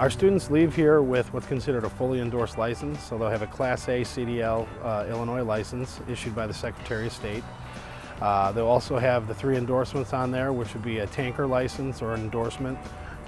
Our students leave here with what's considered a fully endorsed license, so they'll have a Class A CDL uh, Illinois license issued by the Secretary of State. Uh, they'll also have the three endorsements on there, which would be a tanker license or endorsement,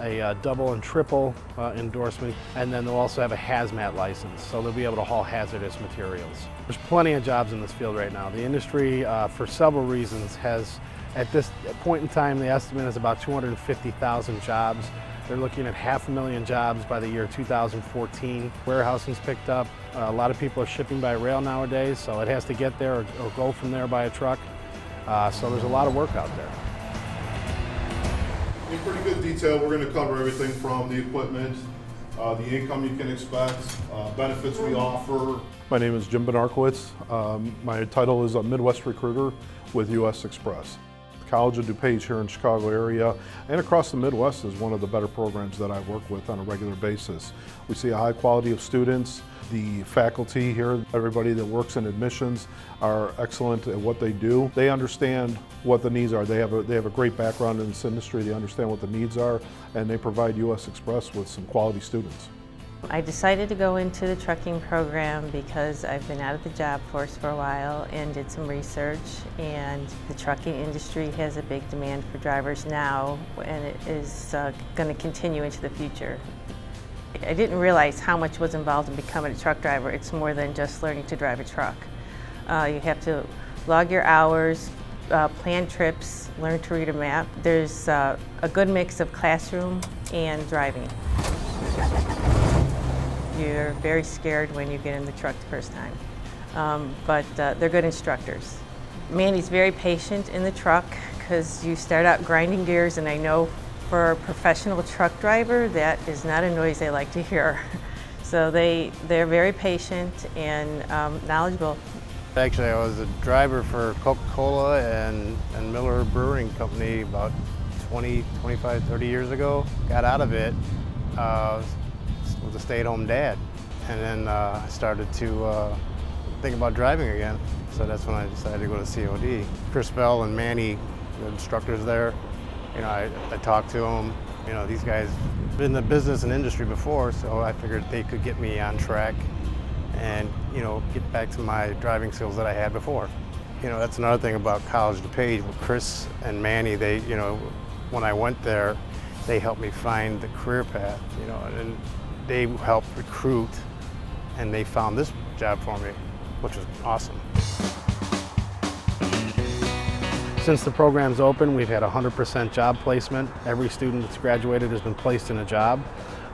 a uh, double and triple uh, endorsement, and then they'll also have a hazmat license, so they'll be able to haul hazardous materials. There's plenty of jobs in this field right now. The industry, uh, for several reasons, has at this point in time, the estimate is about 250,000 jobs. They're looking at half a million jobs by the year 2014. Warehousing's picked up. Uh, a lot of people are shipping by rail nowadays, so it has to get there or, or go from there by a truck. Uh, so there's a lot of work out there. In pretty good detail, we're going to cover everything from the equipment, uh, the income you can expect, uh, benefits we offer. My name is Jim Benarkowitz. Um, my title is a Midwest recruiter with U.S. Xpress. College of DuPage here in Chicago area and across the Midwest is one of the better programs that I work with on a regular basis. We see a high quality of students. The faculty here, everybody that works in admissions are excellent at what they do. They understand what the needs are. They have a, they have a great background in this industry. They understand what the needs are and they provide U.S. Xpress with some quality students. I decided to go into the trucking program because I've been out of the job force for a while and did some research and the trucking industry has a big demand for drivers now and it is uh, going to continue into the future. I didn't realize how much was involved in becoming a truck driver. It's more than just learning to drive a truck. Uh, you have to log your hours, uh, plan trips, learn to read a map. There's uh, a good mix of classroom and driving. You're very scared when you get in the truck the first time, um, but uh, they're good instructors. Mandy's very patient in the truck because you start out grinding gears and I know for a professional truck driver that is not a noise they like to hear. So they, they're very patient and um, knowledgeable. Actually, I was a driver for Coca-Cola and, and Miller Brewing Company about 20, 25, 30 years ago. Got out of it, uh, was a stay-at-home dad. And then uh, I started to uh, think about driving again. So that's when I decided to go to COD. Chris Bell and Manny, the instructors there, you know, I, I talked to them. You know, these guys been in the business and industry before, so I figured they could get me on track and, you know, get back to my driving skills that I had before. You know, that's another thing about College DuPage. Chris and Manny, they, you know, when I went there, they helped me find the career path, you know, and they helped recruit and they found this job for me, which was awesome. Since the program's open, we've had 100% job placement. Every student that's graduated has been placed in a job,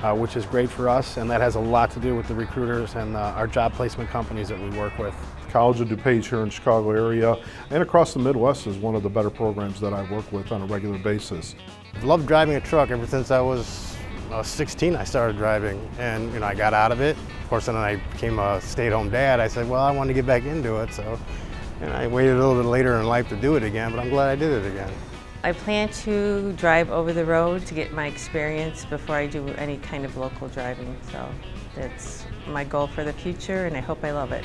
uh, which is great for us, and that has a lot to do with the recruiters and uh, our job placement companies that we work with. College of DuPage here in Chicago area and across the Midwest is one of the better programs that I work with on a regular basis. I've loved driving a truck ever since I was I was 16 I started driving and you know I got out of it. Of course then I became a stay-at-home dad. I said well I want to get back into it so and I waited a little bit later in life to do it again but I'm glad I did it again. I plan to drive over the road to get my experience before I do any kind of local driving so that's my goal for the future and I hope I love it.